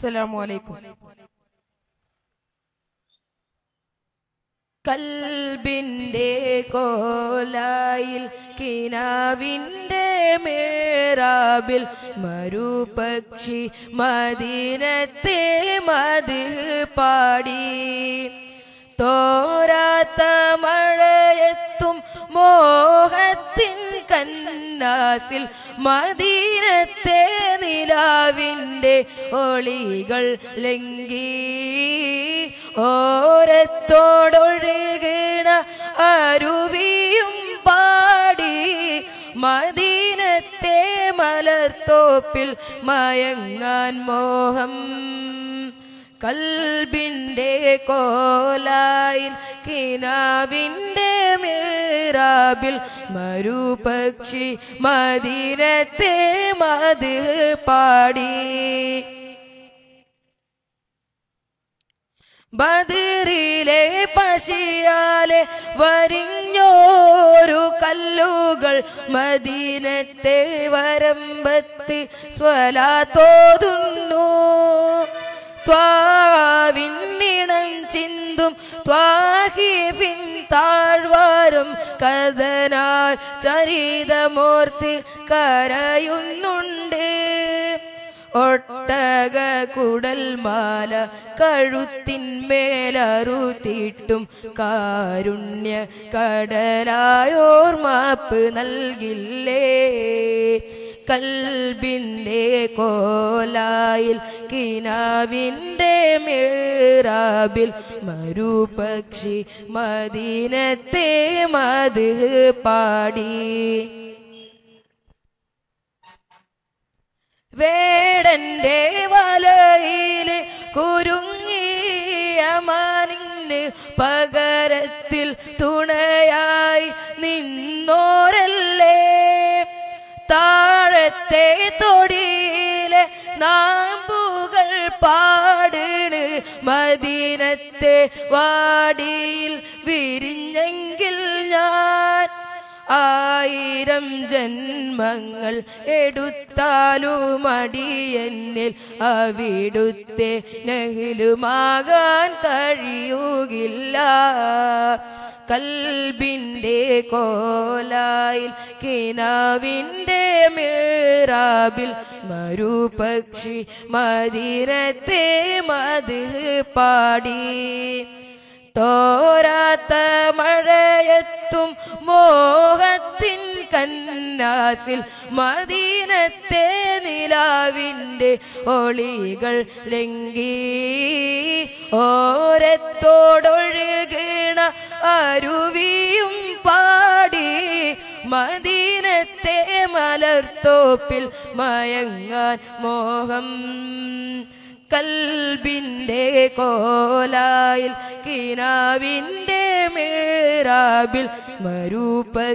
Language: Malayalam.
അസ്സലാമു അലൈക്കും. കൽബിന്റെ കോലായിൽ കിനാവിന്റെ മേരാബിൽ മരുപക്ഷി മദീനത്തെ മത് പാടി. തോരാത്ത മോഹത്തിൻ കന്നാസിൽ മദീനത്തെ നിലാവിന്റെ ഒളികൾ ലംഘി. ഓരത്തോടൊഴുകണ അരുവിയും പാടി മദീനത്തെ മലർത്തോപ്പിൽ മയങ്ങാൻ മോഹം. കൽബിന്റെ കോലായിൽ കിനാവിന്റെ കിനാവിന്റെ മിറാബിൽ മരുപക്ഷി മദീനത്തെ മത് പാടി. ബദിറിലെ പശിയാലെ വരിഞ്ഞോരു കല്ലുകൾ മദീനത്തെ വരമ്പത്ത് സ്വലാ തോതുന്നു ത്വാവിന്നിണം ചിന്തും ത്വാഹിബിൻ താഴ്വാരം കഥനാൽ ചരിതമൂർത്തി കരയുന്നുണ്ട്. ഒട്ടക കുടൽമാല കഴുത്തിന്മേലറുത്തിട്ടും കാരുണ്യ കടലായോർമാപ്പ് നൽകില്ലേ? കൽബിന്റെ കോലായിൽ കിനാവിന്റെ മേറാബിൽ മരുപക്ഷി മദീനത്തെ മത് പാടി. വേടന്റെ വലയിൽ കുരുങ്ങിയ മാനിന് പകരത്തിൽ തുണയായി നിന്നോരല്ലേ? താഴത്തെ തൊടിയിലെ നാമ്പുകൾ പാടിണ്. മദീനത്തെ വാടിയിൽ വിരിഞ്ഞെങ്കിൽ ഞാൻ ആയിരം ജന്മങ്ങൾ എടുത്താലും അടിയെന്നിൽ അവിടുത്തെ നെഹിലുമാകാൻ കഴിയുകില്ല. കൽബിന്റെ കോലായിൽ കിനാവിന്റെ മേറാബിൽ മരുപക്ഷി മതിരത്തെ മത് പാടി. തോരാത്ത മഴയത്തും മോഹത്തിൻ കന്നാസിൽ മദീനത്തെ നിലാവിന്റെ ഒളികൾ ലംഘി. ഓരത്തോടൊഴുകണ അരുവിയും പാടി മദീനത്തെ മലർത്തോപ്പിൽ മയങ്ങാൻ മോഹം. കൽബിന്റെ കോലായിൽ കിനാവിന്റെ മേറാബിൽ മരുപ